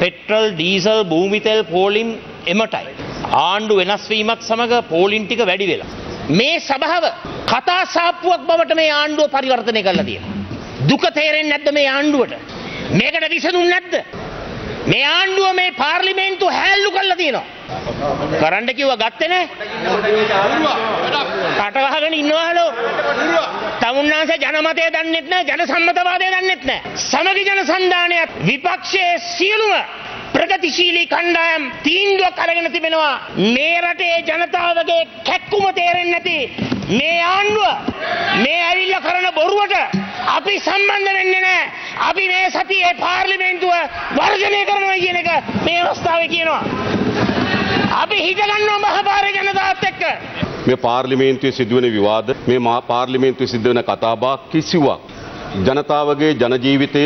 Petrol diesel භූමිතෙල් පෝලිම් එමටයි. ආණ්ඩු වෙනස්වීමක් සමඟ පෝලින් ටික වැඩි වෙලා. මේ සභාව කතා සාප්පුවක් බවට මේ ආණ්ඩුව පරිවර්තනය කරලා තියෙන. දුක තේරෙන්නේ නැද්ද මේ ආණ්ඩුවට? මේකට විසඳුම් නැද්ද? මේ ආණ්ඩුව මේ පාර්ලිමේන්තු හැල්ලු කරලා තියෙනවා. කරන්න කිව්ව ගත්තේ නැහැ. කටවහගෙන ඉන්නවලු. තමුන්නාන්සේ ජනමතය දන්නෙත් නැහැ, ජන සම්මතවාදය දන්නෙත් නැහැ. සමගි ජන සන්ධානයත් විපක්ෂයේ සියලුම ප්‍රගතිශීලී කණ්ඩායම් තීන්දුවක් අරගෙන තිබෙනවා මේ රටේ ජනතාවගේ කැක්කුම තේරෙන්නේ නැති මේ ආණ්ඩුව මේ ඇවිල්ලා කරන බොරුවට අපි සම්බන්ධ වෙන්නේ නැහැ. අපි මේ සතියේ පාර්ලිමේන්තුව වර්ජනය කරනවා කියන එක මේ අවස්ථාවේ කියනවා. අපි හිතගන්නවා මහපාර ජනතාවත් එක්ක. මේ පාර්ලිමේන්තුවේ සිදුවන විවාද මේ මහා පාර්ලිමේන්තුවේ සිදුවන කතාබහ කිසිවක් ජනතාවගේ ජනජීවිතය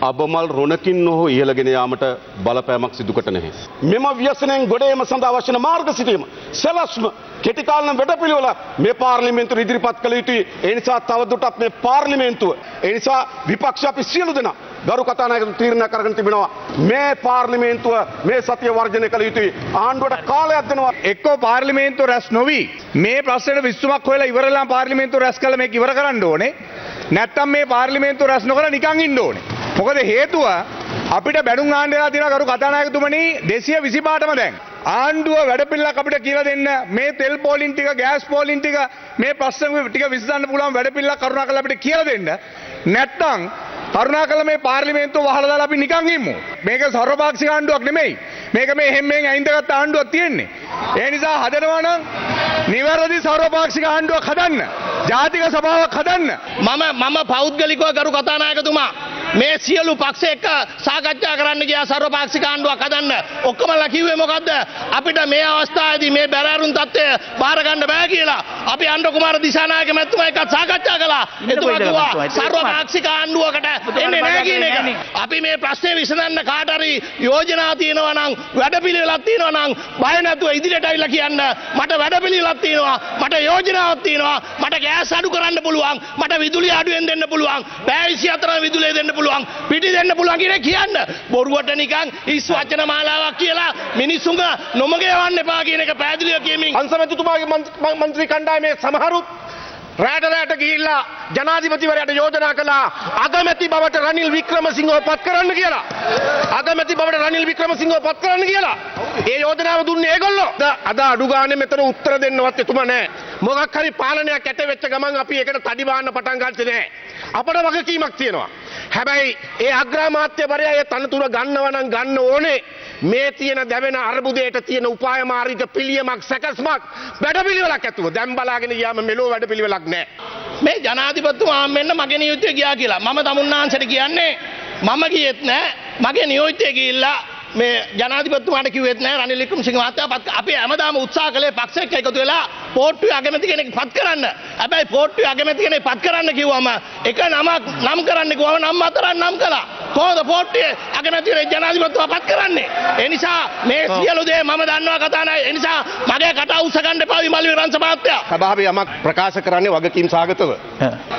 අබමල් රොණකින් නොහු ඉහළගෙන යාමට බලපෑමක් සිදුකට නැහැ. මෙම ව්‍යසනයෙන් ගොඩේම සඳහා අවශ්‍යන මාර්ග සිටීම සැලස්ම කෙටිකාලන වැඩපිළිවෙල මේ පාර්ලිමේන්තුව ඉදිරිපත් කළ යුතුයි. ඒ නිසා තවදුරටත් මේ පාර්ලිමේන්තුව ඒ නිසා විපක්ෂ අපි සියලු දෙනා ගරු කතානායකතුමා තීරණයක් අරගෙන තිබෙනවා මේ පාර්ලිමේන්තුව මේ සතිය වර්ජනය කළ යුතුයි. ආණ්ඩුවට කාලයක් දෙනවා. එක්කෝ පාර්ලිමේන්තුව රැස් නොවී මේ ප්‍රශ්නයට විසඳුමක් හොයලා ඉවරලා පාර්ලිමේන්තුව රැස් කළ මේක ඉවර කරන්න ඕනේ. නැත්තම් මේ පාර්ලිමේන්තුව රැස් නොකර නිකන් ඉන්න ඕනේ. මොකද හේතුව අපිට බැනුම් ආණ්ඩලා තියෙන කරු කතානායකතුමනි 225ටම දැන් ආණ්ඩුව වැඩපිළිවෙලක් අපිට කියලා දෙන්න මේ තෙල් පෝලින් ටික ගෑස් පෝලින් ටික මේ ප්‍රශ්න ටික විසඳන්න පුළුවන් වැඩපිළිවෙලක් කරුණාකරලා අපිට කියලා දෙන්න නැත්තම් කරුණාකරලා මේ පාර්ලිමේන්තුව වහලා දාලා අපි නිකන් ඉමු. මේක සර්වපාක්ෂික ආණ්ඩුවක් නෙමෙයි. මේක මේ හැම්මෙන් අයින්දගත්ත ආණ්ඩුවක් තියෙන්නේ. ඒ නිසා හදනවා නම් නිවැරදි සර්වපාක්ෂික ආණ්ඩුවක් හදන්න. ජාතික සභාවක් හදන්න. මම මම පෞද්ගලිකව ගරු කතානායකතුමා. මේ සියලු පක්ෂ එක්ක සාකච්ඡා කරන්න ගියා සර්වපාක්ෂික ආණ්ඩුවක් හදන්න. ඔක්කොමලා කිව්වේ මොකද්ද? අපිට මේ අවස්ථාවේදී මේ බැරෑරුම් තත්ත්වය බාර ගන්න බෑ කියලා. අපි අන්ඩ කුමාර දිසානායක මැතිතුමා එක්කත් සාකච්ඡා කළා. එතුමා කිව්වා සර්වපාක්ෂික ආණ්ඩුවකට එන්නේ නැහැ කියන එක. අපි මේ ප්‍රශ්නේ විසඳන්න කාට හරි යෝජනා තියෙනවා නම් වැඩපිළිවෙලක් තියෙනවා නම් බය නැතුව ඉදිරියට අවිලා කියන්න. මට වැඩපිළිවෙලක් තියෙනවා මට යෝජනාවක් තියෙනවා මට ගෑස් අඩු කරන්න පුළුවන් මට විදුලිය අඩුවෙන් දෙන්න පුළුවන් පැය 24 විදුලිය දෙන්න පුළුවන් පිටි දෙන්න පුළුවන් කියලා කියන්න බොරුවට නිකන් ඉස් වචන මාලාවක් කියලා මිනිස්සුන්ග නොමග යවන්න එපා කියන එක පැහැදිලිව කියමින් අංශමැතිතුමාගේ මන්ත්‍රී කණ්ඩායමේ සමහරුත් රෑට රෑට ගිහිල්ලා ජනාධිපතිවරයාට යෝජනා කළා අගමැති බවට රනිල් වික්‍රමසිංහව පත් කරන්න කියලා. අගමැති බවට රනිල් වික්‍රමසිංහව පත් කරන්න කියලා. ඒ යෝජනාව දුන්නේ ඒගොල්ලෝ. අද අඩු ගානේ මෙතන උත්තර දෙන්නවත් එතුමා නැහැ. මොකක් හරි පාලනයක් ඇට වෙච්ච ගමන් අපි ඒකට තඩි බාන්න පටන් ගත්තේ නැහැ. අපට වගකීමක් තියෙනවා. හැබැයි ඒ අග්‍රාමාත්‍යවරයා ඒ තනතුර ගන්නව නම් ගන්න ඕනේ. මේ තියෙන දැවෙන අර්බුදයට තියෙන උපාය මාර්ග පිළියමක් සැකස්මක් වැඩපිළිවෙලක් ඇතුව දැන් බලාගෙන ගියාම මෙලෝ වැඩපිළිවෙලක් නැහැ. මේ ජනාධිපතිතුමා මෙන්න මගේ නියුත්තේ ගියා කියලා. මම තමුන්නාන්සට කියන්නේ මම ගියෙත් නෑ. මගේ නියෝජිතය ගිහිල්ලා මේ ජනාධිපතිතුමාට කිව්වෙත් නෑ රනිල් වික්‍රමසිංහ මහත්තයා පත් අපි හැමදාම උත්සාහ කළේ පක්ෂ එක්ක එකතු වෙලා පෝට්ටුවේ අගමැති කෙනෙක් පත් කරන්න. හැබැයි පෝට්ටුවේ අගමැති කෙනෙක් පත් කරන්න කිව්වම එක නමක් නම් කරන්න කිව්වම නම් හතරක් නම් කළා. කොහොමද පෝට්ටුවේ අගමැති ජනාධිපතිතුමා පත් කරන්නේ? ඒ නිසා මේ සියලු දේ මම දන්නවා කතා නැහැ. ඒ නිසා මගේ කට උස්ස ගන්න එපා විමල් විරංශ මහත්තයා. සභාවේ යමක් ප්‍රකාශ කරන්නේ වගකීම් සාගතව.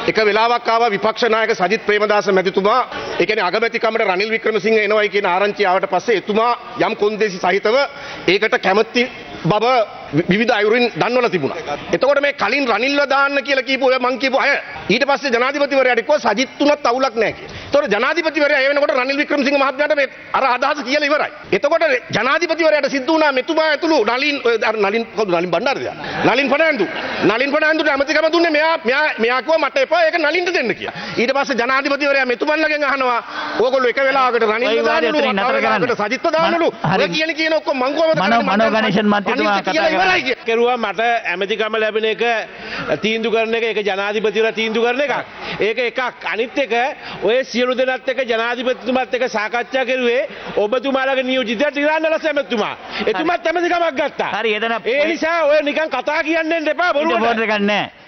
එක වෙලාවක් ආවා විපක්ෂ නායක සජිත් ප්‍රේමදාස මැතිතුමා ඒ කියන්නේ අගමැතිකමට රනිල් වික්‍රමසිංහ එනවයි කියන ආරංචිය ආවට පස්සේ එතුමා යම් කොන්දේසි සහිතව ඒකට කැමැති බව විවිධ අයුරින් දන්වලා තිබුණා. එතකොට මේ කලින් රනිල්ව දාන්න කියලා කියපු ඔය මං කියපු අය ඊට පස්සේ ජනාධිපතිවරයාට කිව්වා සජිත් තුනත් අවුලක් කියලා. එතකොට ජනාධිපතිවරයා ඒ වෙනකොට රනිල් වික්‍රමසිංහ මහත්මයාට මේ අර අදහස කියලා ඉවරයි. එතකොට ජනාධිපතිවරයාට සිද්ධ වුණා මෙතුමා ඇතුළු නලින් අර නලින් කවුද නලින් බණ්ඩාරද? නලින් ෆර්නෑන්ඩු. නලින් ෆර්නෑන්ඩුට ඇමතිකම දුන්නේ මෙයා මෙයා මෙයා කිව්වා මට එපා ඒක නලින්ට දෙන්න කියලා. ඊට පස්සේ ජනාධිපතිවරයා මෙතුමන්ලගෙන් අහනවා ඕගොල්ලෝ එක වෙලාවකට රනිල්ව දාන්නලු සජිත්ව දාන්නලු. ඔය කියන කියන ඔක්කොම මං කොහමද මනෝ මනෝ ගණේෂන් මන්ත්‍රීතුමා කතා කියලා. කෙරුවා මට ඇමතිකම ලැබෙන එක තීන්දු කරන එක ඒක ජනාධිපතිවරයා තීන්දු කරන එකක්. ඒක එකක්. අනිත් එක ඔය සියලු දෙනාත් එක්ක ජනාධිපතිතුමාත් එක්ක සාකච්ඡා කරුවේ ඔබතුමාලගේ නියෝජිතයා ටිරාන්නලස ඇමතුමා. එතුමාත් ඇමතිකමක් ගත්තා. හරි එතන ඒ නිසා ඔය නිකන් කතා කියන්න එපා එකක් නැහැ